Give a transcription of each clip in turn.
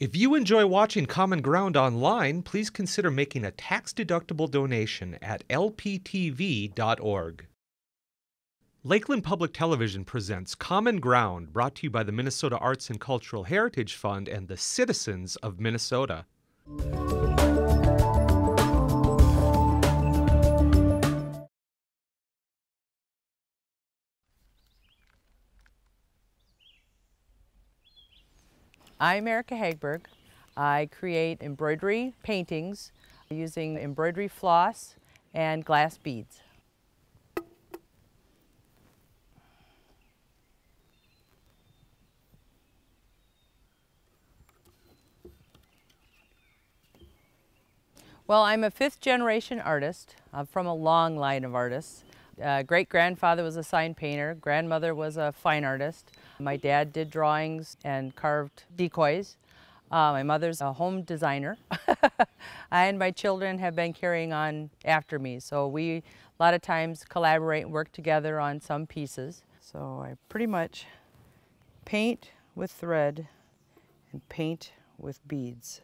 If you enjoy watching Common Ground online, please consider making a tax-deductible donation at lptv.org. Lakeland Public Television presents Common Ground, brought to you by the Minnesota Arts and Cultural Heritage Fund and the citizens of Minnesota. I'm Erika Hagberg. I create embroidery paintings using embroidery floss and glass beads. Well, I'm a fifth generation artist I'm from a long line of artists. Uh, great grandfather was a sign painter, grandmother was a fine artist. My dad did drawings and carved decoys. Uh, my mother's a home designer. I and my children have been carrying on after me. So we a lot of times collaborate and work together on some pieces. So I pretty much paint with thread and paint with beads.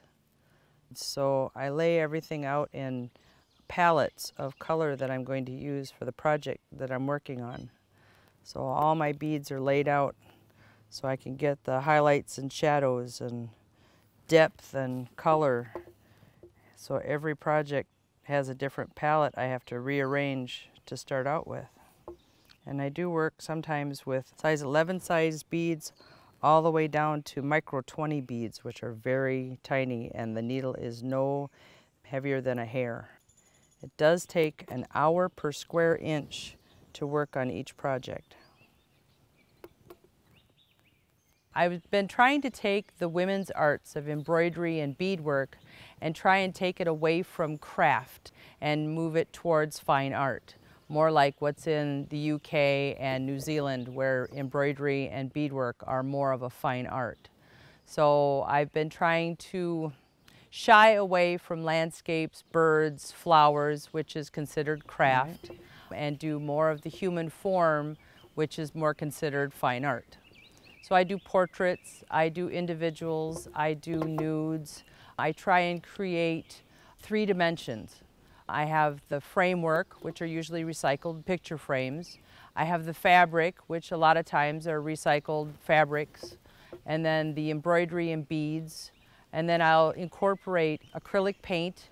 So I lay everything out in palettes of color that I'm going to use for the project that I'm working on. So all my beads are laid out so I can get the highlights and shadows and depth and color. So every project has a different palette I have to rearrange to start out with. And I do work sometimes with size 11 size beads all the way down to micro 20 beads, which are very tiny, and the needle is no heavier than a hair. It does take an hour per square inch to work on each project. I've been trying to take the women's arts of embroidery and beadwork and try and take it away from craft and move it towards fine art, more like what's in the UK and New Zealand where embroidery and beadwork are more of a fine art. So I've been trying to shy away from landscapes, birds, flowers, which is considered craft, and do more of the human form, which is more considered fine art. So I do portraits, I do individuals, I do nudes. I try and create three dimensions. I have the framework, which are usually recycled picture frames. I have the fabric, which a lot of times are recycled fabrics. And then the embroidery and beads. And then I'll incorporate acrylic paint,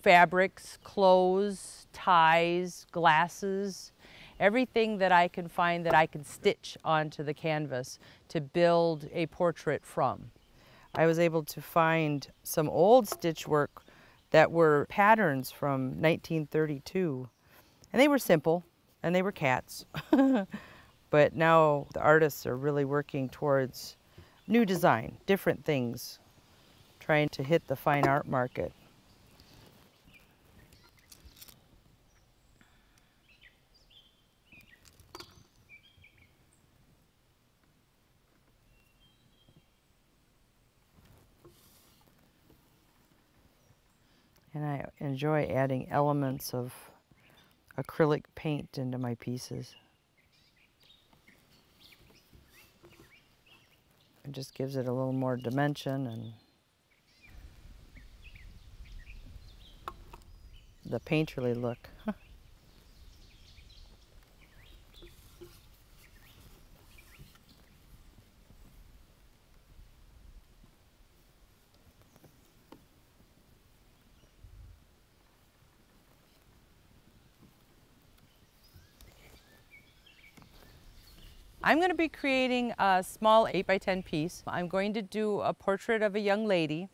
fabrics, clothes, ties, glasses, everything that I can find that I can stitch onto the canvas to build a portrait from. I was able to find some old stitch work that were patterns from 1932. And they were simple, and they were cats. but now the artists are really working towards new design, different things, trying to hit the fine art market. And I enjoy adding elements of acrylic paint into my pieces. It just gives it a little more dimension and the painterly look. I'm going to be creating a small 8 by 10 piece. I'm going to do a portrait of a young lady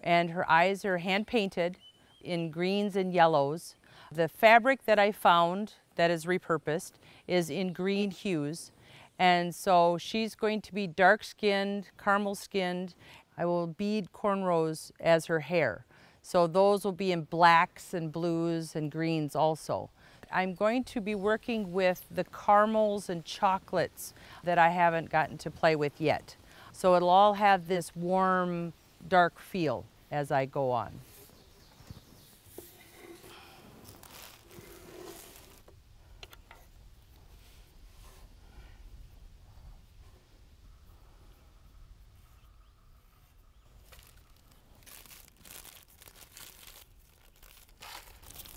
and her eyes are hand painted in greens and yellows. The fabric that I found that is repurposed is in green hues and so she's going to be dark skinned, caramel skinned. I will bead cornrows as her hair. So those will be in blacks and blues and greens also. I'm going to be working with the caramels and chocolates that I haven't gotten to play with yet. So it'll all have this warm, dark feel as I go on.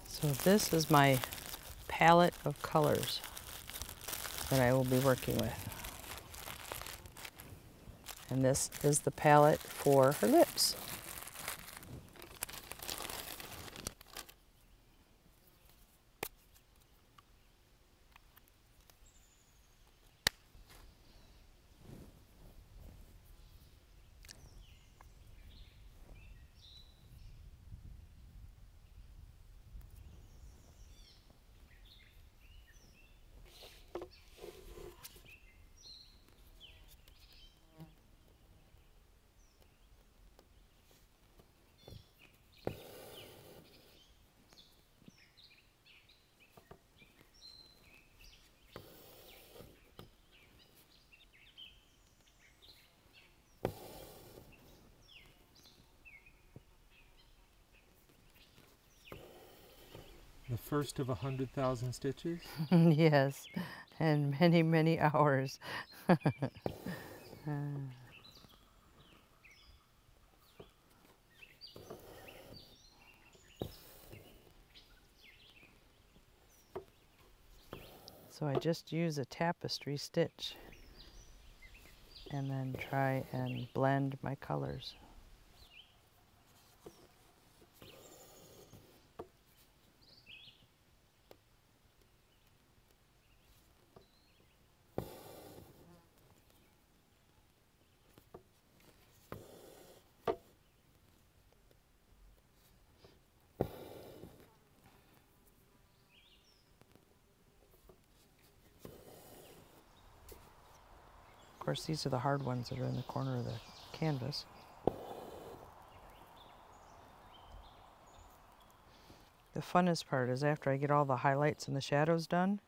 So this is my palette of colors that I will be working with. And this is the palette for her lips. The first of a hundred thousand stitches? yes, and many, many hours. So I just use a tapestry stitch and then try and blend my colors. Course, these are the hard ones that are in the corner of the canvas. The funnest part is after I get all the highlights and the shadows done,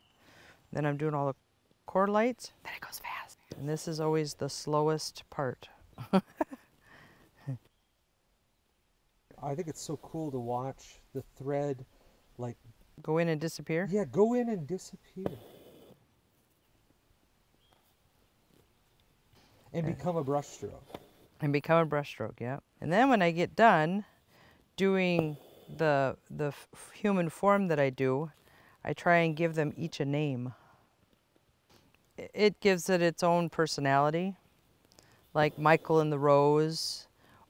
then I'm doing all the core lights, then it goes fast. And this is always the slowest part. I think it's so cool to watch the thread like Go in and disappear. yeah, go in and disappear. And become a brushstroke. and become a brushstroke yeah. And then when i get done doing the the f- human form that i do i try and give them each a name. It gives it its own personality like michael and the rose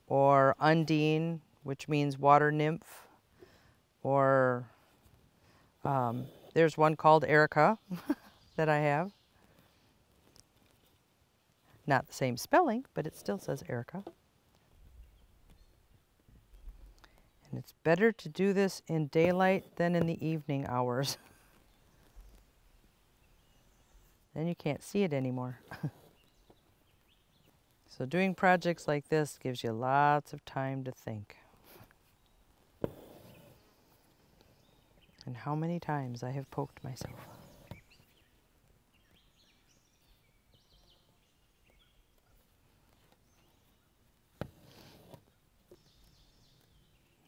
or undine which means water nymph or um, there's one called erica that i have not the same spelling, but it still says Erica. And it's better to do this in daylight than in the evening hours. then you can't see it anymore. so doing projects like this gives you lots of time to think. And how many times I have poked myself.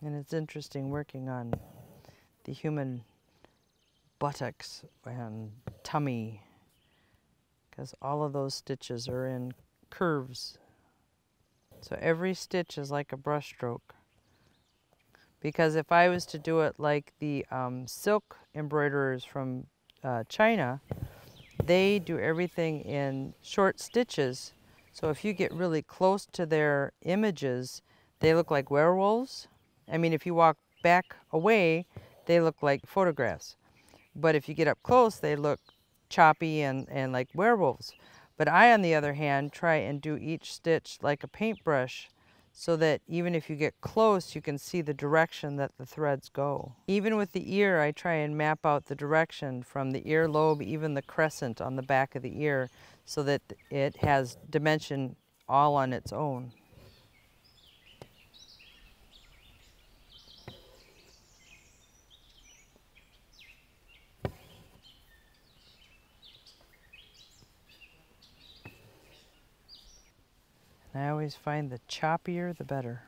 And it's interesting working on the human buttocks and tummy because all of those stitches are in curves. So every stitch is like a brush stroke. Because if I was to do it like the um, silk embroiderers from uh, China, they do everything in short stitches. So if you get really close to their images, they look like werewolves. I mean, if you walk back away, they look like photographs. But if you get up close, they look choppy and, and like werewolves. But I, on the other hand, try and do each stitch like a paintbrush so that even if you get close, you can see the direction that the threads go. Even with the ear, I try and map out the direction from the ear lobe, even the crescent on the back of the ear, so that it has dimension all on its own. I always find the choppier the better.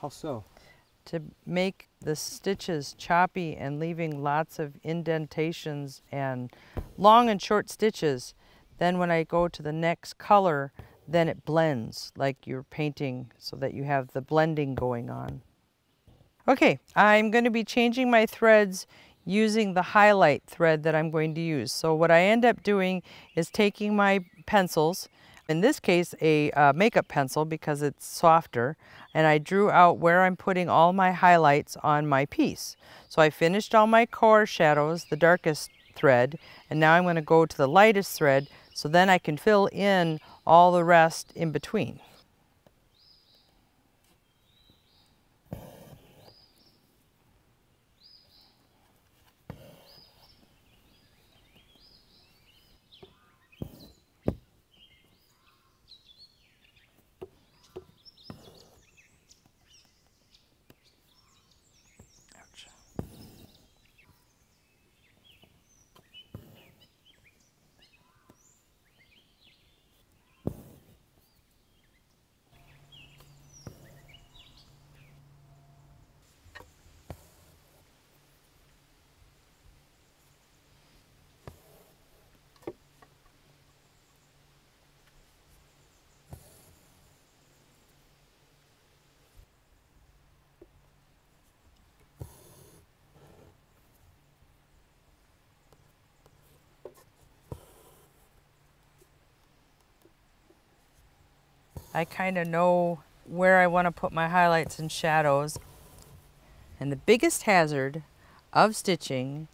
How so? To make the stitches choppy and leaving lots of indentations and long and short stitches, then when I go to the next color, then it blends like you're painting so that you have the blending going on. Okay, I'm going to be changing my threads using the highlight thread that I'm going to use. So what I end up doing is taking my pencils, in this case a uh, makeup pencil because it's softer, and I drew out where I'm putting all my highlights on my piece. So I finished all my core shadows, the darkest thread, and now I'm going to go to the lightest thread so then I can fill in all the rest in between. I kind of know where I want to put my highlights and shadows. And the biggest hazard of stitching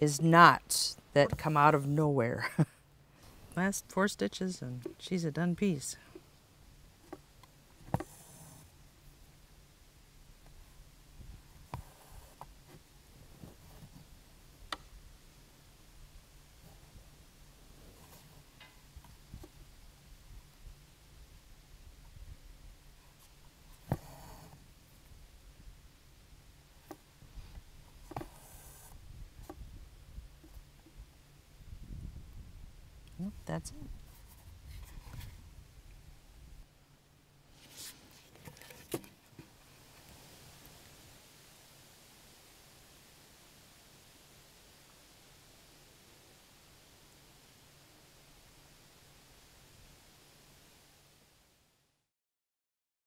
is knots that come out of nowhere. Last four stitches and she's a done piece. That's it.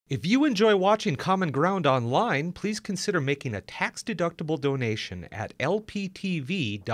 If you enjoy watching Common Ground online, please consider making a tax-deductible donation at lptv.org.